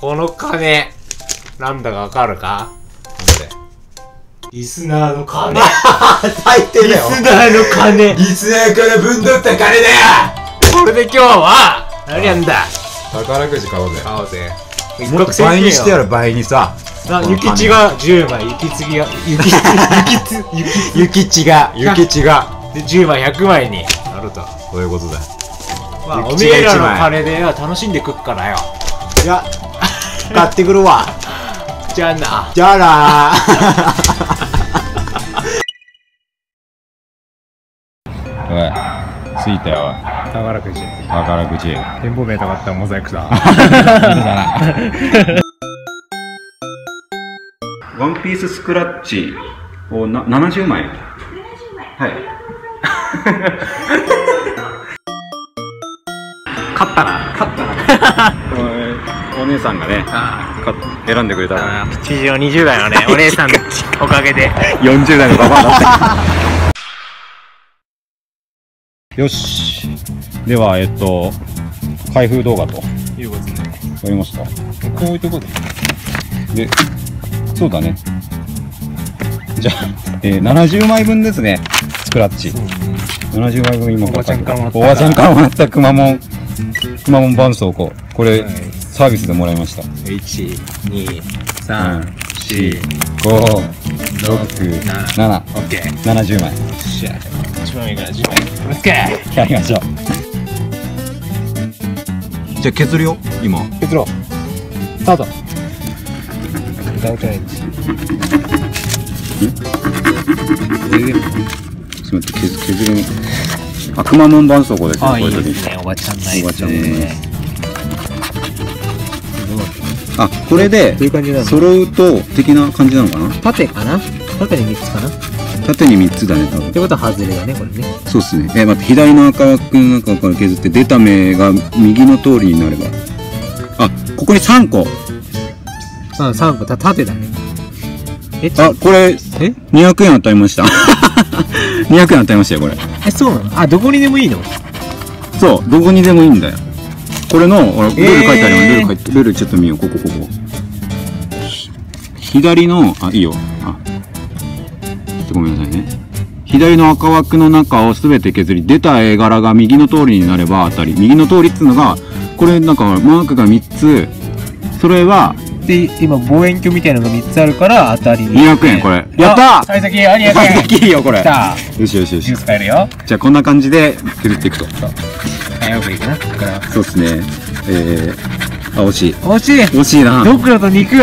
この金、なんだかわかるか？リスナーの金。最低だよ。リスナーの金。リスナーから分取った金だよ。これで今日は、何やんだ？宝くじ買おうぜ。買おうぜ。もっと倍にしてやる倍にさ。な、ゆきちが10枚、ゆきつぎが、ゆき、ゆきつ、ゆきがゆきちがで10枚100枚になると。そういうことだ。まあ、おめえらの金でよ楽しんでくっからよ。いや買ってくるわじゃあな。じゃあなーおい着いたよ宝くじ。宝くじ店舗名とかったらモザイクだ。ワンピーススクラッチをな70枚。はい。勝ったな。勝ったな。おお姉さんがね、か選んでくれたから。吉祥20代のね、お姉さんのおかげで。40代のババアだった。よし。では、えっと、開封動画と。いうことで。わかりました。こういうとこで。で、そうだね。じゃあ、えー、70枚分ですね。スクラッチ。70枚分今おばちゃんからもらったおばちゃんからもらったくまモン、くまモン絆創膏。これ、はいサービスでもらいました。1、2、うん3、4、5、6、7、オッケー。70枚。しゃ。1枚から10枚。レッツゴーやりましょう。じゃあ削るよ、今。結論。スタート。歌うチャレンジ。ちょっと待って、削削るね。あ、くまモン絆創膏ですね。あ、いこれでいですね。おばちゃんナイス。おばちゃんのねあ、これで揃うと的な感じなのかな？縦かな？縦に3つかな？っ縦に3つだね、多分。てことは外れだね、これね。そうっすね。え、待って、左の赤枠の中から削って出た目が右の通りになれば。あ、ここに3個。あ、3個、た縦だね。え、あ、これ、え？200円当たりました。200円当たりましたよ、これ。え、そうなの？あ、どこにでもいいの？そう、どこにでもいいんだよ。これの、ルール書いてあるよ、えールール書いて、ルールちょっと見よう、ここ、ここ。ひ左の、あ、いいよ。あ、ごめんなさいね。左の赤枠の中をすべて削り、出た絵柄が右の通りになれば当たり。右の通りっていうのが、これなんかマークが3つ、それはで、今、望遠鏡みたいなのが3つあるから当たりに。200円、これ。やったー幸先ありがとう大きいよ、これよしよしよし。じゃあこんな感じで削っていくと。早送りかな。ここから。そうですね。えー、あ、惜しい。惜しい惜しいな。ドクロと肉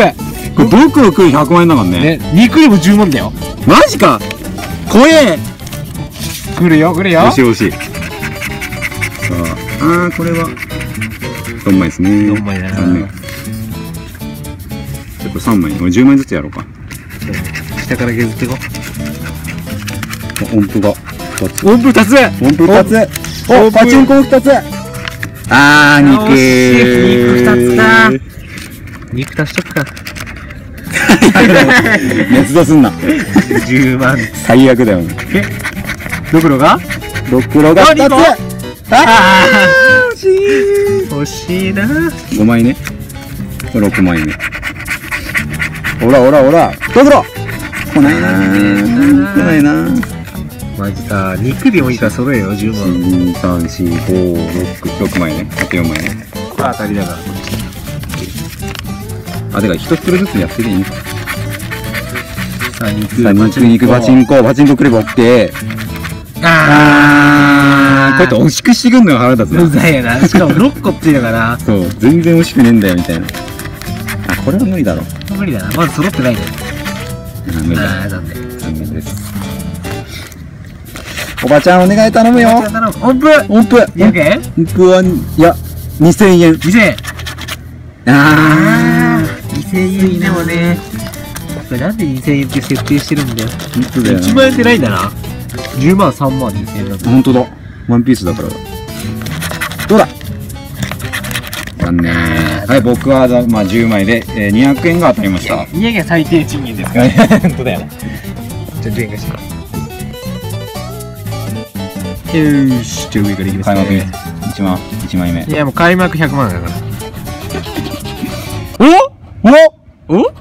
これドクロ食い100万円だからね。ね、肉でも10万だよ。マジか怖え来るよ、来るよ。惜しい惜しい。さあ、あー、これは、4枚ですね。4枚だな残念ちょっと3枚。俺10枚ずつやろうか。下から削っていこあ音符が2つ。う。音符2つ音符2つおパチンコ2つあー、肉惜しい肉二つだ肉足しとくか。熱出すんな。10万。最悪だよね。ドクロが？ドクロが2何つあー惜しい惜しいな5枚ね。6枚目。ほらほらほら。ドクロ来ないなー。来ないなー。マジさ、肉でもいいから揃えよ、10万。1、2、3、4、5、6、6枚ね。あと4枚ね。これ当たりだから。あ、てか、一袋ずつやってていい？さあ、肉さあ、肉、肉、パチンコ、パチンコくれば OK。ああー、こうやって惜しくしてくんのよ、腹立つうな。ざいよな。しかも6個っていうのかな。そう、全然惜しくねえんだよ、みたいな。あ、これは無理だろ。無理だな。まず揃ってないね。あ無理だ。あー、残念。残念です。おばちゃん、お願い頼むよ。音符音符。200円音符は、いや、2000円。?2000 円あ2000円でもね。これなんで2000円って設定してるんだよ。ー、本当だよな。1万円ってないんだな。10万、3万、2000円だと。本当だ。ワンピースだからだ。どうだ？残念。はい、僕は、まあ、10枚で、えー、200円が当たりました。家が最低賃金ですから。本当だよね。じゃあ、10円貸して。よーし、じゃあ上からいきます開幕ね。1万、1枚目い。や、もう開幕100万だから。お？お？お？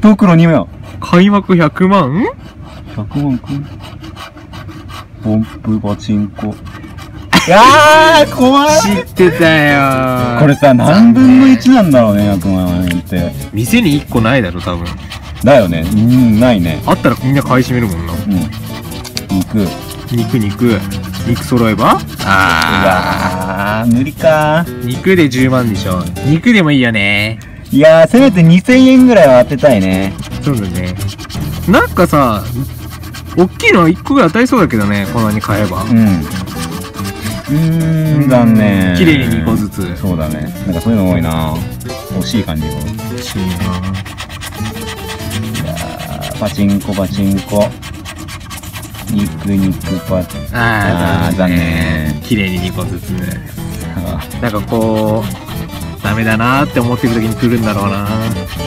ドクロ2万。開幕100万100万くんポンプ、パチンコ。いやー、怖い知ってたよこれさ、何分の1なんだろうね、100万円って。店に1個ないだろ多分だよね。うん、ないね。あったらみんな買い占めるもんなうん。肉。肉肉肉揃えばうあわー、無理かー肉で10万でしょ肉でもいいよねいやー、せめて2000円ぐらいは当てたいね。そうだねなんかさ大きいの1個ぐらい当たりそうだけどねこんなに買えばうん。うーん、残念。綺麗に2個ずつそうだね。なんかそういうの多いな惜しい感じよ。欲しいないやーパチンコ、パチンコ。肉肉こうやってああ残念綺麗、に2個ずつなんかこうダメだなって思ってる時に来るんだろうな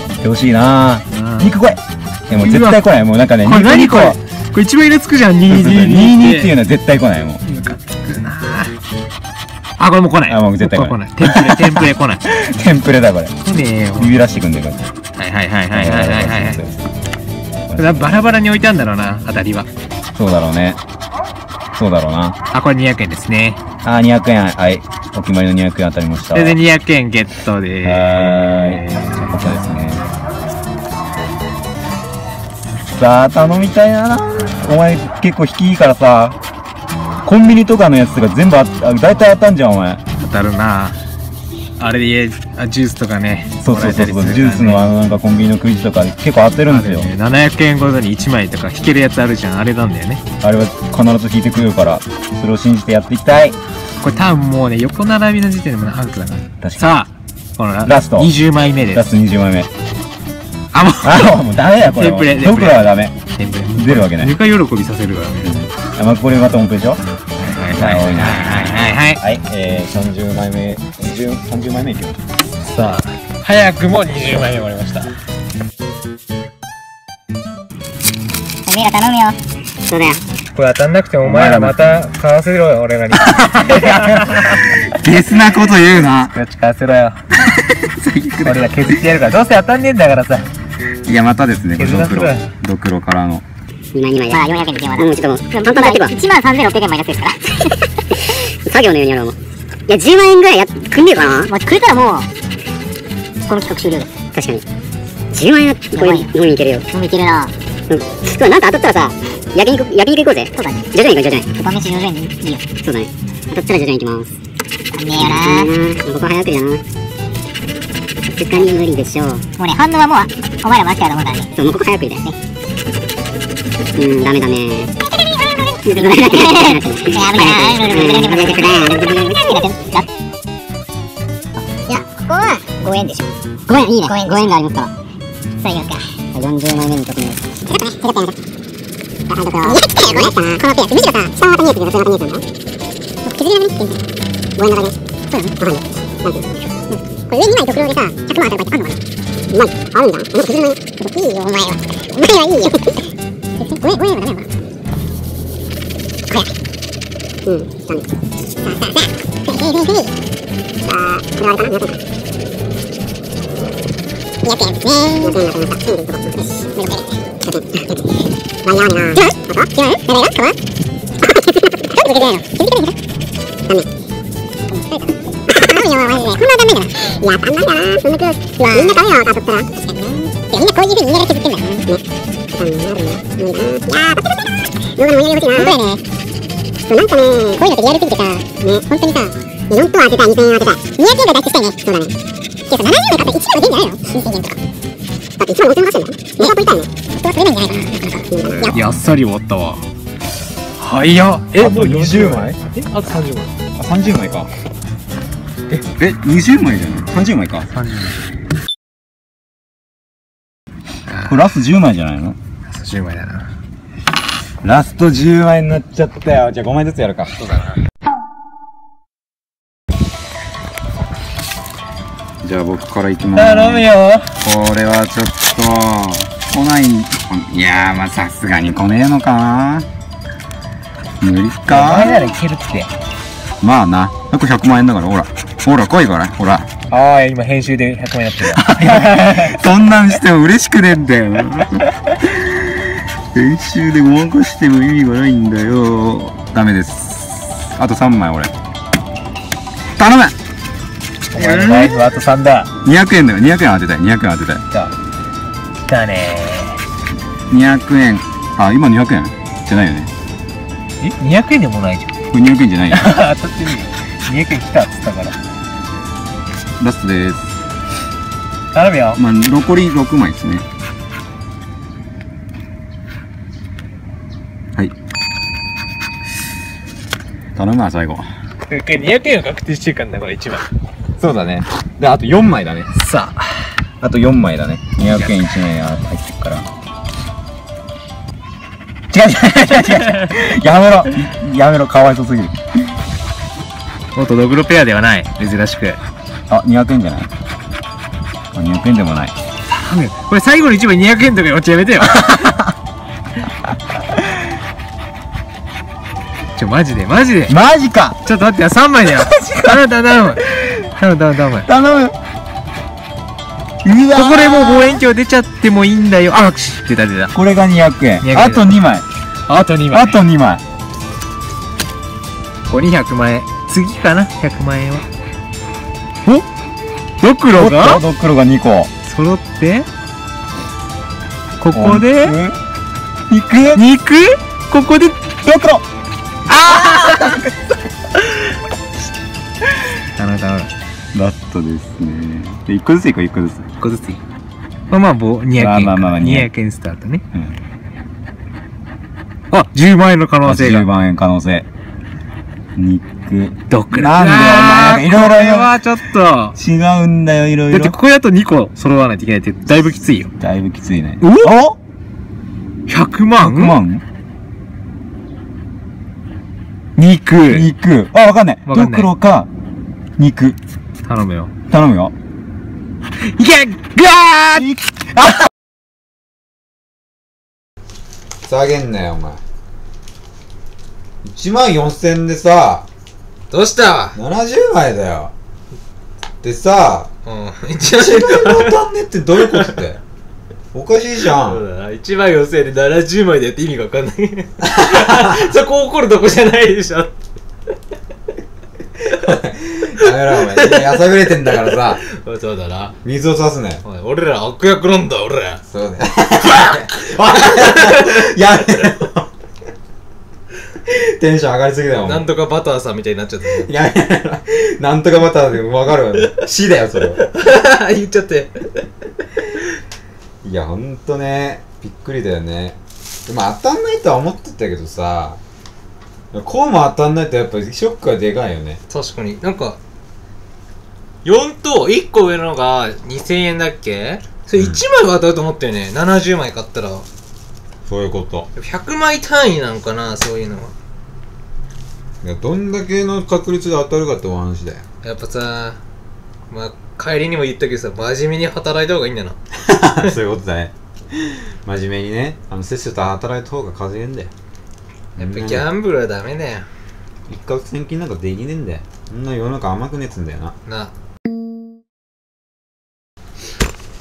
来てほしいな肉来いでも絶対来ないもうなんかねこれ何これこれ一番入れつくじゃん22っていうのは絶対来ないもうムカつくなあこれも来ないあもう絶対来ないテンプレテンプレ来ないテンプレだこれ来ねえよビらしてくんだよはいはいはいはいはいはいはいバラバラに置いたんだろうないたりはそうだろうね。そうだろうな。あこれ200円ですねあー、200円。はい。お決まりの200円当たりました。それで200円ゲットではーい。ーよかったですね。さあ、頼みたいな。お前結構引きいいからさ、コンビニとかのやつとか全部あ、あ大体当たんじゃん、お前。当たるなあれであジュースとかねそうそうそうそう、ね。ジュースのあのなんかコンビニのクイズとか結構当てるんですよ。ね。700円ごとに1枚とか引けるやつあるじゃんあれなんだよね。あれは必ず引いてくれるから、それを信じてやっていきたい。これ多分もうね横並びの時点でもうアウトだから確かに。さあこのララスト。20枚目です。ラスト20枚目。あもう。あ、もうダメだよ、これ。テンプレドクロはダメ。出るわけない。床喜びさせるからね。あ、まあ、これまた本当でしょ？はいはいはいはいはいはいはい、えー、30枚目、20 30枚目いきます。さあ早くも20枚目終わりましたおめ頼むよ。そうだよ。これ当たんなくてもお前らまた買わせろよ俺らに ゲスなこと言うな。こっち買わせろよ俺ら削ってやるからどうせ当たんねえんだからさいや、またですね、ドクロ。ドクロからの。2枚2枚。まあ400円で電話だ。うん、ちょっともう、パンパンだけど。1万3600円マイナスですから。作業のようにやろうもう。いや、10万円ぐらいや、くんねえかな？もうくれたらもう、この企画終了です。確かに。10万円はこれ飲みに行けるよ。飲み行けるなうん。なんか当たったらさ、焼肉、焼肉行こうぜ。そうだね。徐々に行こう、徐々に。晩飯徐々にいいよ。そうだね。当たったら徐々に行きます。ねえよなここ早送りだな。さすがに無理でしょう。もうね、反応はもう、お前ら待ってやるもんだね。そう、もうここ早送りだよね。うん、ダメダメ。やべえな。いや、ここは5円でしょ。5円いいね。5円 ,5 円がありますから。さあ、いきますか。40枚目に。ちょっとね、ちょっとやめて。あ、どこやったよ、このペア。むしろさ、下はまた見えてるよ、下はまた見えてるんだ。削りながらね、5円の中で。そうだね。わかんない。なんていうのこれ上2枚ドクロでさ、100万当たる場合ってあんのかない。あるんだ。なんか削りながら。いいよ、お前は。お前はいいよ。gue gue mana mana hmm 動画盛り上げ欲しいな。本当やね。そう、なんかね、こういうのってリアルすぎてさ、ね、本当にさ、4等当てたい、2000円当てたい。200円脱出したいね。そうだね。けどさ、70円買ったら1万じゃないのとか。だって1万5000円んだよ。ポね。人は取れないんじゃないかな。や、っさり終わったわ。早っえ、もう20枚？え、あと30枚。あ、30枚か。え、え、20枚じゃない ?30 枚か。30枚。ラス10枚じゃないの？10枚だなラスト10枚になっちゃったよ。じゃあ5枚ずつやるか。そうだなじゃあ僕からいきます。頼むよこれはちょっと、来ない、いやー、まあさすがに来ねえのかな無理お前か？ならいけるってまあな。これ100万円だから、ほら。ほら、来いから、ほら。ああ、今編集で100万になってる。そんなんしても嬉しくねえんだよな。練習でごまかしても意味がないんだよ。ダメです。あと3枚俺。頼むお前のライフあと3だ。!200 円だよ。200円当てたい。200円当てたい。来た。来たね200円。あ、今200円じゃないよね。え ?200 円でもないじゃん。これ200円じゃないよ。当たってるよ。200円来たっつったから。ラストです。頼むよ。まあ、残り6枚ですね。頼むわ、最後。200円は確定してるからね、これ一番。そうだね。で、あと4枚だね。さあ。あと4枚だね。200円1枚入ってるから。違う違う違う違う。やめろ。やめろ、かわいそすぎる。元ドクロペアではない。珍しく。あ、200円じゃない？あ、200円でもない。これ最後の1枚200円とか落ちやめてよ。ょ、マジで、マジで。マジかちょっと待ってよ、3枚だよ。頼む頼む頼む。頼む頼む頼む。頼むうわここでもう望遠鏡出ちゃってもいいんだよ。あ、し出た出た。これが200円。200円あと2枚。あと2枚。あと2枚。ここに100万円。次かな ?100 万円は。お？ドクロが？ドックロが2個。揃って、ここで、肉？肉？ここで、ドクロ頼む頼む。ラストですね。で、1個ずついこう、1個ずつ。1個ずつまあまあ、ぼ200円か。まあまあまあまあ200円スタートね。うん。あ、10万円の可能性10が。万円可能性。肉。ドクロ。なんだよお前いろいろこれはちょっと。違うんだよ、いろいろだって。ここだと2個揃わないといけないってだいぶきついよ。だいぶきついね。おお100万 ?100 万？肉。肉。あ、わかんない。わかんないドクロか、肉。頼むよ。頼むよ。いけガー下げんなよ、お前。1万4000でさ、どうした？70枚だよ。でさ、うん。一1万円当たんねってどういうことって？おかしいじゃ。そうんだな。1万4000円で70枚でやって意味がわかんない。そこ怒るとこじゃないでしょ。やめろ、お前。今やさぐれてんだからさ、そうだな。水を差すね。俺ら悪役なんだ、俺ら。そうだよ。やめろ。テンション上がりすぎだよ、なんとかバターさんみたいになっちゃったね。や。なんとかバターでわかるわ。死だよ、それは。言っちゃって。いや、ほんとね、びっくりだよね。でも当たんないとは思ってたけどさ、こうも当たんないとやっぱショックはでかいよね。確かに。なんか、4等、1個上のが2000円だっけ？それ1枚は当たると思ったよね。70枚買ったら。そういうこと。100枚単位なんかな、そういうのは。いやどんだけの確率で当たるかってお話だよ。やっぱさ、まあ、帰りにも言ったけどさ、真面目に働いた方がいいんだな。そういうことだね。真面目にね、あの、せっせと働いた方が稼げんだよ。やっぱギャンブルはダメだよ。一攫千金なんかできねえんだよ。そんな世の中甘くねえっつんだよな。な。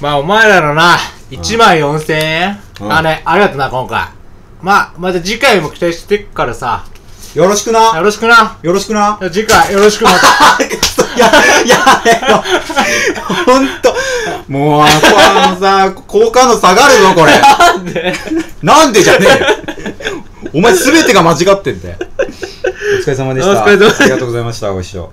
まあ、お前らのな、1万4000円、うんあね、ありがとな、今回。まあ、また次回も期待してっからさ、よろしくよなろしくな。よろしくな次回よろしくまた。や、やめろほんともう、あのさ、好感度下がるぞ、これなんで？なんでじゃねえよお前すべてが間違ってんだよ。お疲れ様でした。お疲れ様ありがとうございました、ご視聴。